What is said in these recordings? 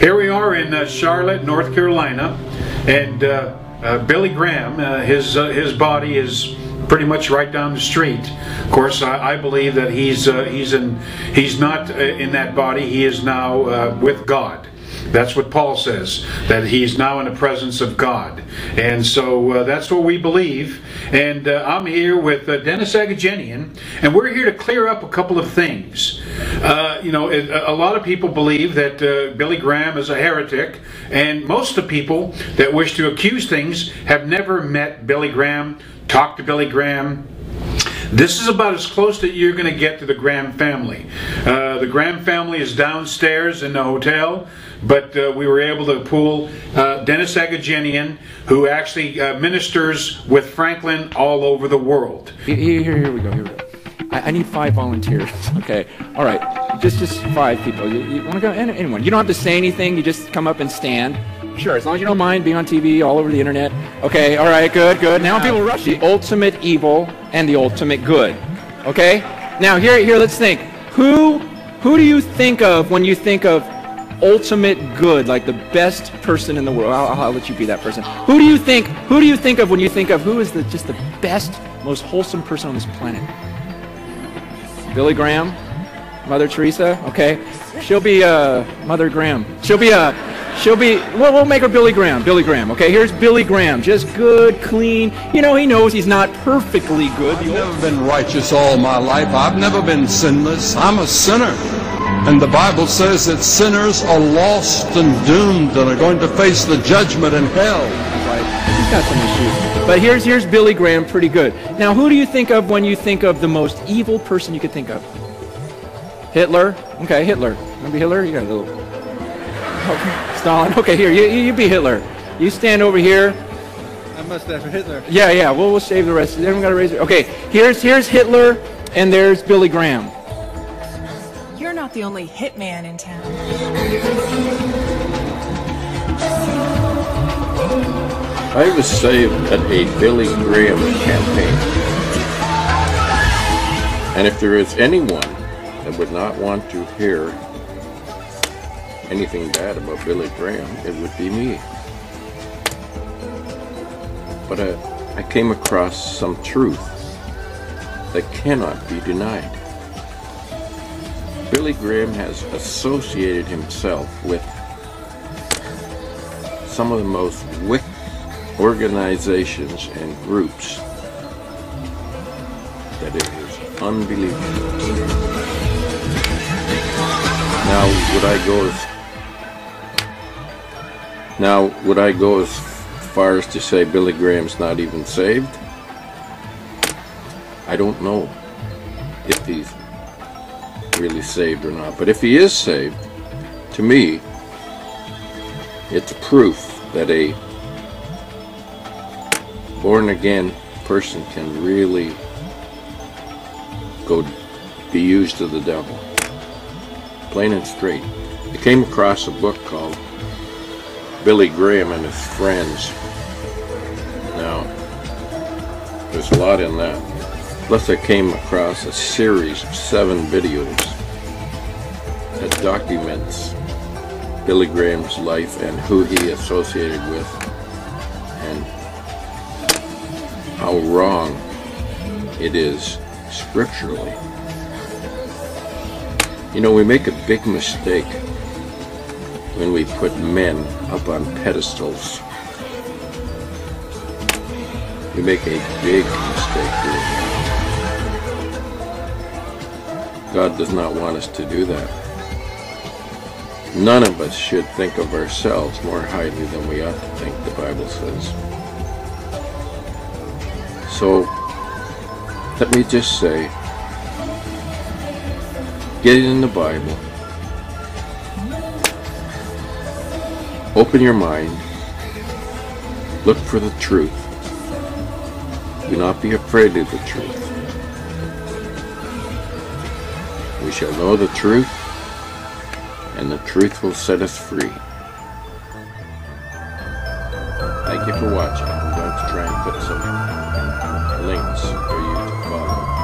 Here we are in uh, Charlotte, North Carolina, and uh, uh, Billy Graham, uh, his uh, his body is pretty much right down the street. Of course, I, I believe that he's he's in he's not in that body. He is now with God. That's what Paul says, that he's now in the presence of God. And so uh, that's what we believe. And uh, I'm here with uh, Dennis Agajanian, and we're here to clear up a couple of things. Uh, you know, it, a lot of people believe that uh, Billy Graham is a heretic, and most of the people that wish to accuse things have never met Billy Graham, talked to Billy Graham, this is about as close that you're going to get to the Graham family. Uh, the Graham family is downstairs in the hotel, but uh, we were able to pull uh, Dennis Agajanian, who actually uh, ministers with Franklin all over the world. Here, here, here we go. Here we go. I, I need five volunteers. Okay. All right. Just, just five people. You, you want to go? Anyone? You don't have to say anything. You just come up and stand. Sure. As long as you don't mind being on TV all over the internet. Okay. All right. Good. Good. Now people rush the ultimate evil and the ultimate good. Okay. Now here, here. Let's think. Who, who do you think of when you think of ultimate good, like the best person in the world? I'll, I'll let you be that person. Who do you think? Who do you think of when you think of who is the just the best, most wholesome person on this planet? Billy Graham, Mother Teresa. Okay, she'll be uh, Mother Graham. She'll be uh, she'll be. Well, we'll make her Billy Graham. Billy Graham. Okay, here's Billy Graham. Just good, clean. You know, he knows he's not perfectly good. I've never been righteous all my life. I've never been sinless. I'm a sinner. And the Bible says that sinners are lost and doomed and are going to face the judgment in hell. Right. He's got some issues. But here's here's Billy Graham, pretty good. Now, who do you think of when you think of the most evil person you could think of? Hitler. Okay, Hitler. Remember Hitler? You got a little. Okay. Stalin. Okay, here you you you be Hitler. You stand over here. I must have Hitler. Yeah, yeah. We'll we'll save the rest. Everyone got to raise it. Okay, here's here's Hitler, and there's Billy Graham. Not the only hitman in town. I was saved at a Billy Graham campaign. And if there is anyone that would not want to hear anything bad about Billy Graham, it would be me. But I, I came across some truth that cannot be denied. Billy Graham has associated himself with some of the most wicked organizations and groups that it is unbelievable. Now, would I go as now would I go as far as to say Billy Graham's not even saved? I don't know saved or not. But if he is saved, to me, it's proof that a born again person can really go be used to the devil. Plain and straight. I came across a book called Billy Graham and His Friends. Now, there's a lot in that. Plus, I came across a series of seven videos documents Billy Graham's life and who he associated with and how wrong it is scripturally. You know, we make a big mistake when we put men up on pedestals. We make a big mistake here. God does not want us to do that. None of us should think of ourselves more highly than we ought to think, the Bible says. So, let me just say, get it in the Bible. Open your mind. Look for the truth. Do not be afraid of the truth. We shall know the truth, and the truth will set us free. Thank you for watching. I'm going to try and put some links for you to follow.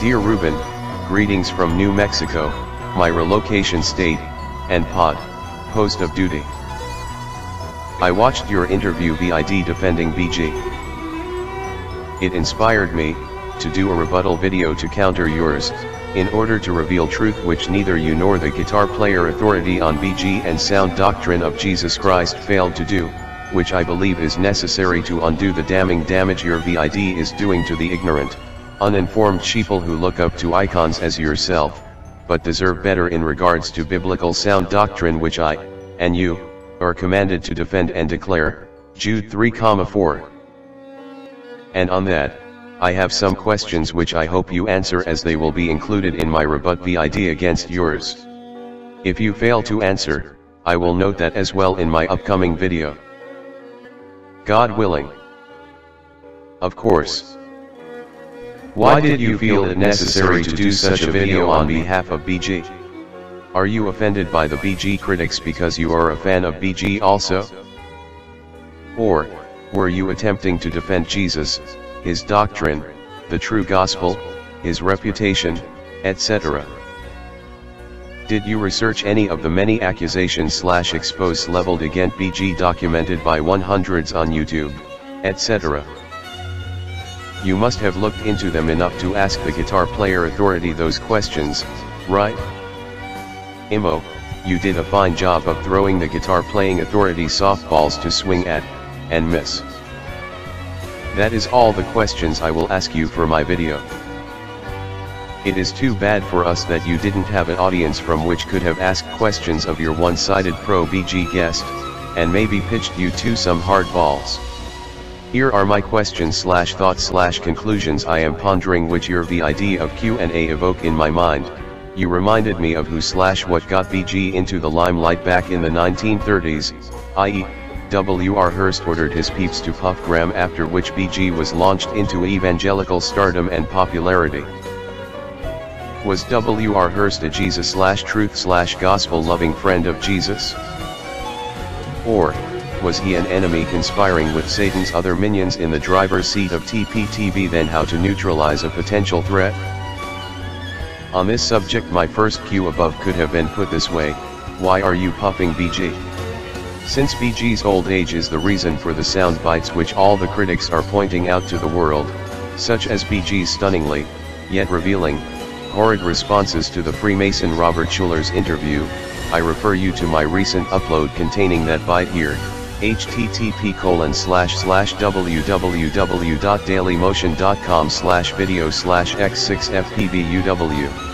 Dear Ruben, greetings from New Mexico, my relocation state, and pod, post of duty. I watched your interview VID defending BG. It inspired me, to do a rebuttal video to counter yours, in order to reveal truth which neither you nor the guitar player authority on BG and sound doctrine of Jesus Christ failed to do, which I believe is necessary to undo the damning damage your VID is doing to the ignorant, uninformed sheeple who look up to icons as yourself, but deserve better in regards to biblical sound doctrine which I, and you, are commanded to defend and declare, Jude 3,4. And on that, I have some questions which I hope you answer as they will be included in my rebut VID against yours. If you fail to answer, I will note that as well in my upcoming video. God willing. Of course. Why did you feel it necessary to do such a video on behalf of BG? Are you offended by the BG critics because you are a fan of BG also? Or, were you attempting to defend Jesus, his doctrine, the true gospel, his reputation, etc.? Did you research any of the many accusations slash expose leveled against BG documented by 100s on YouTube, etc.? You must have looked into them enough to ask the guitar player authority those questions, right? Imo, you did a fine job of throwing the guitar playing authority softballs to swing at, and miss. That is all the questions I will ask you for my video. It is too bad for us that you didn't have an audience from which could have asked questions of your one-sided pro BG guest, and maybe pitched you to some hard balls. Here are my questions slash thoughts slash conclusions I am pondering which your VID of Q&A evoke in my mind. You reminded me of who slash what got BG into the limelight back in the 1930s, i.e., W.R. Hearst ordered his peeps to Puff Graham after which BG was launched into evangelical stardom and popularity. Was W.R. Hearst a Jesus slash truth slash gospel loving friend of Jesus? Or, was he an enemy conspiring with Satan's other minions in the driver's seat of TPTB then how to neutralize a potential threat? On this subject my first cue above could have been put this way, why are you puffing BG? Since BG's old age is the reason for the sound bites which all the critics are pointing out to the world, such as BG's stunningly, yet revealing, horrid responses to the Freemason Robert Schuller's interview, I refer you to my recent upload containing that bite here, http colon slash slash www.dailymotion.com slash video slash x6fpbuw.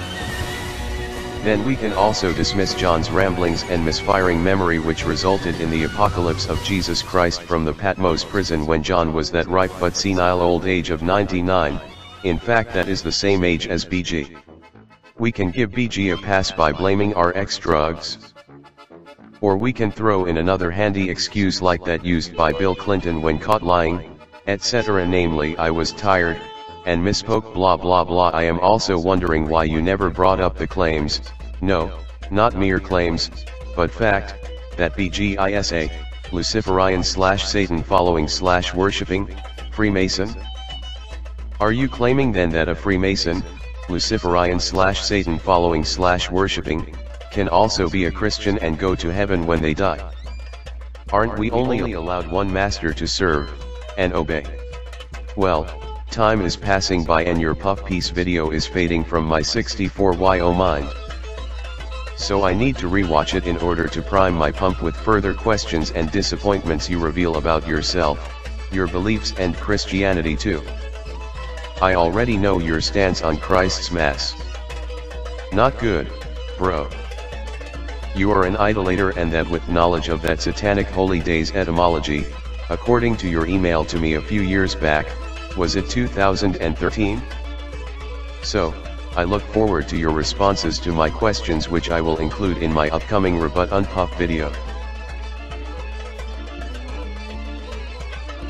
Then we can also dismiss John's ramblings and misfiring memory which resulted in the apocalypse of Jesus Christ from the Patmos prison when John was that ripe but senile old age of 99, in fact that is the same age as BG. We can give BG a pass by blaming RX drugs. Or we can throw in another handy excuse like that used by Bill Clinton when caught lying, etc. namely I was tired, and misspoke blah blah blah I am also wondering why you never brought up the claims, no, not mere claims, but fact, that BGISA, Luciferian slash Satan following slash worshipping, Freemason? Are you claiming then that a Freemason, Luciferian slash Satan following slash worshipping, can also be a Christian and go to heaven when they die? Aren't we only allowed one master to serve, and obey? Well, Time is passing by and your puff piece video is fading from my 64YO mind. So I need to rewatch it in order to prime my pump with further questions and disappointments you reveal about yourself, your beliefs and Christianity too. I already know your stance on Christ's Mass. Not good, bro. You are an idolater and that with knowledge of that satanic holy days etymology, according to your email to me a few years back, was it 2013? So, I look forward to your responses to my questions which I will include in my upcoming Rebut Unpuff video.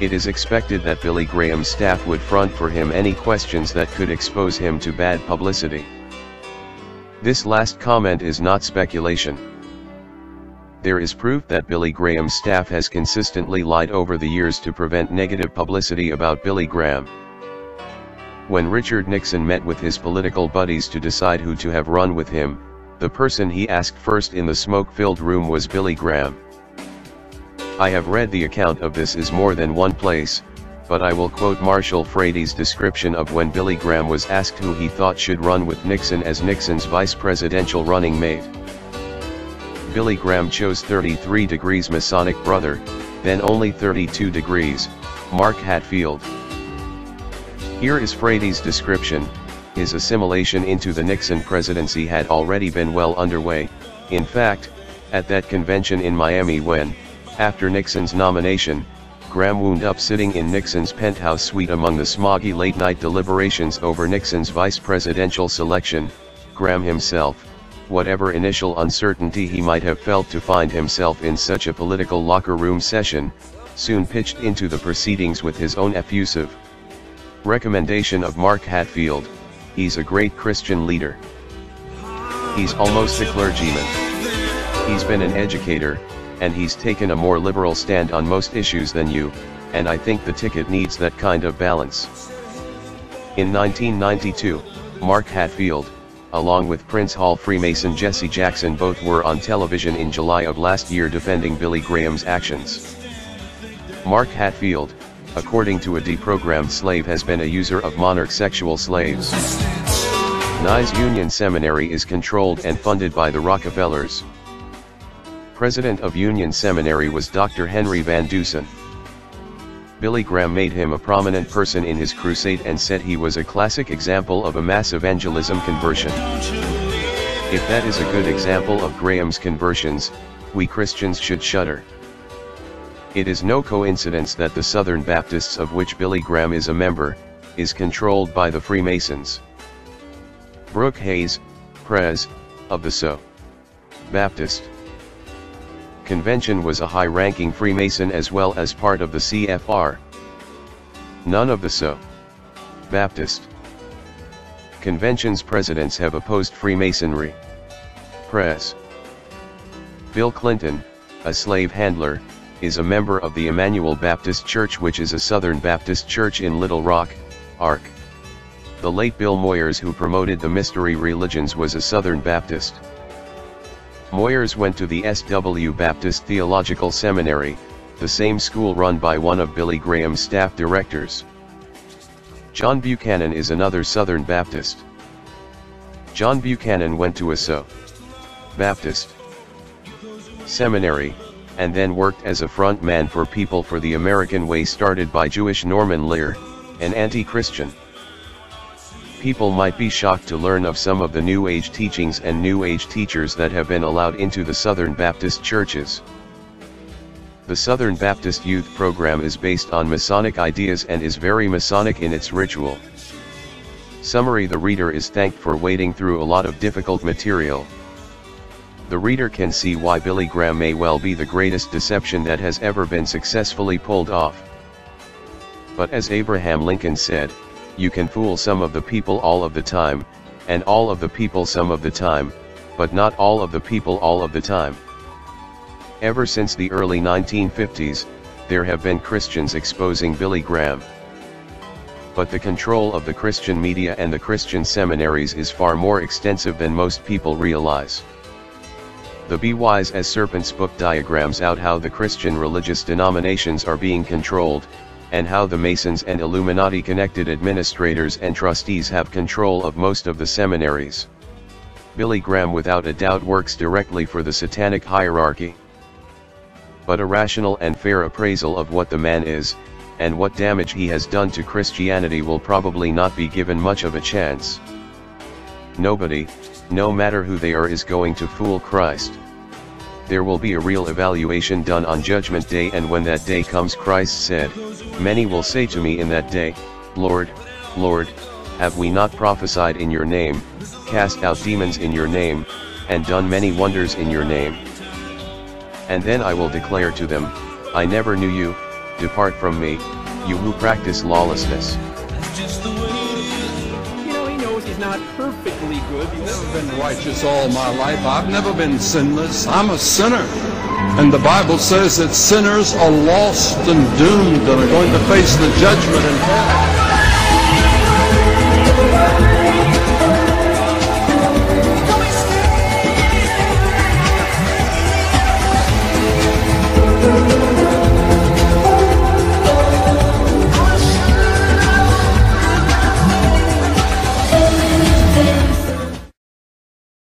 It is expected that Billy Graham's staff would front for him any questions that could expose him to bad publicity. This last comment is not speculation. There is proof that Billy Graham's staff has consistently lied over the years to prevent negative publicity about Billy Graham. When Richard Nixon met with his political buddies to decide who to have run with him, the person he asked first in the smoke-filled room was Billy Graham. I have read the account of this is more than one place, but I will quote Marshall Frady's description of when Billy Graham was asked who he thought should run with Nixon as Nixon's vice presidential running mate. Billy Graham chose 33 degrees Masonic brother, then only 32 degrees, Mark Hatfield. Here is Frady's description, his assimilation into the Nixon presidency had already been well underway, in fact, at that convention in Miami when, after Nixon's nomination, Graham wound up sitting in Nixon's penthouse suite among the smoggy late-night deliberations over Nixon's vice presidential selection, Graham himself, whatever initial uncertainty he might have felt to find himself in such a political locker room session, soon pitched into the proceedings with his own effusive recommendation of Mark Hatfield, he's a great Christian leader. He's almost a clergyman. He's been an educator, and he's taken a more liberal stand on most issues than you, and I think the ticket needs that kind of balance. In 1992, Mark Hatfield, along with Prince Hall Freemason Jesse Jackson both were on television in July of last year defending Billy Graham's actions. Mark Hatfield, according to a deprogrammed slave has been a user of monarch sexual slaves. Nye Union Seminary is controlled and funded by the Rockefellers. President of Union Seminary was Dr. Henry Van Dusen. Billy Graham made him a prominent person in his crusade and said he was a classic example of a mass evangelism conversion. If that is a good example of Graham's conversions, we Christians should shudder. It is no coincidence that the Southern Baptists of which Billy Graham is a member, is controlled by the Freemasons. Brooks Hays, Pres, of the So. Baptist Convention was a high-ranking Freemason as well as part of the CFR. None of the So. Baptist Convention's presidents have opposed Freemasonry. Press. Bill Clinton, a slave handler, is a member of the Emmanuel Baptist Church which is a Southern Baptist church in Little Rock, Ark. The late Bill Moyers who promoted the mystery religions was a Southern Baptist. Moyers went to the SW Baptist Theological Seminary, the same school run by one of Billy Graham's staff directors. John Buchanan is another Southern Baptist. John Buchanan went to a So. Baptist Seminary, and then worked as a front man for People for the American Way started by Jewish Norman Lear, an anti-Christian. People might be shocked to learn of some of the New Age teachings and New Age teachers that have been allowed into the Southern Baptist churches. The Southern Baptist Youth Program is based on Masonic ideas and is very Masonic in its ritual. Summary The reader is thanked for wading through a lot of difficult material the reader can see why Billy Graham may well be the greatest deception that has ever been successfully pulled off. But as Abraham Lincoln said, you can fool some of the people all of the time, and all of the people some of the time, but not all of the people all of the time. Ever since the early 1950s, there have been Christians exposing Billy Graham. But the control of the Christian media and the Christian seminaries is far more extensive than most people realize. The Be Wise as Serpents book diagrams out how the Christian religious denominations are being controlled, and how the Masons and Illuminati connected administrators and trustees have control of most of the seminaries. Billy Graham without a doubt works directly for the satanic hierarchy. But a rational and fair appraisal of what the man is, and what damage he has done to Christianity will probably not be given much of a chance. Nobody, no matter who they are is going to fool Christ. There will be a real evaluation done on Judgment Day and when that day comes Christ said, Many will say to me in that day, Lord, Lord, have we not prophesied in your name, cast out demons in your name, and done many wonders in your name? And then I will declare to them, I never knew you, depart from me, you who practice lawlessness not perfectly good. I've never been righteous all my life. I've never been sinless. I'm a sinner. And the Bible says that sinners are lost and doomed and are going to face the judgment in hell.